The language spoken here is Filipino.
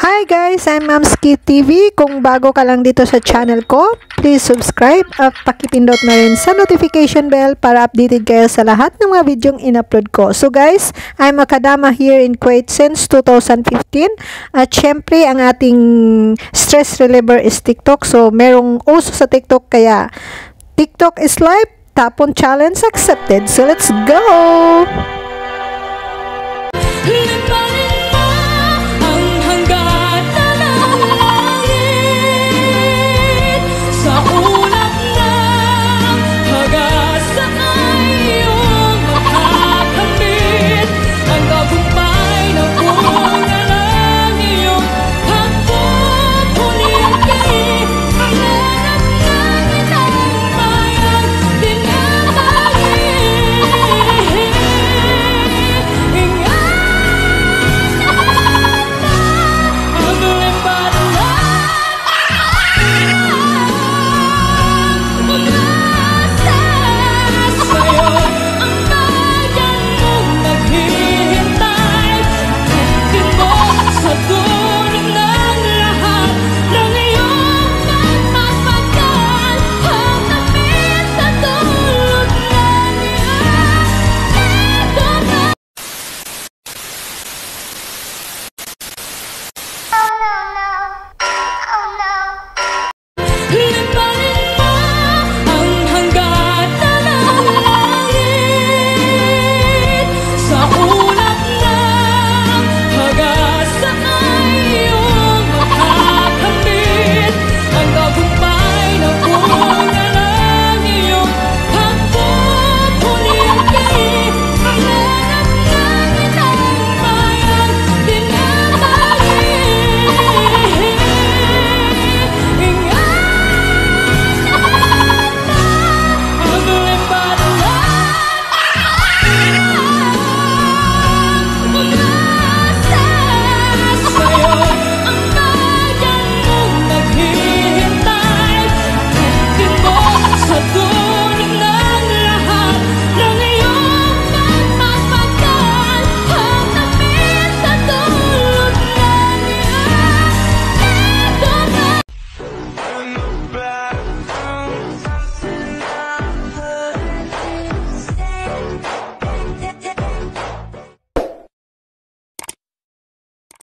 Hi guys, I'm Mamski TV. Kung bago ka lang dito sa channel ko, please subscribe at pakipindot na rin sa notification bell para updated kayo sa lahat ng mga videong in-upload ko. So guys, I'm a kadama here in Kuwait since 2015 at syempre ang ating stress reliever is TikTok. So merong uso sa TikTok kaya TikTok is live, tapon challenge accepted. So let's go!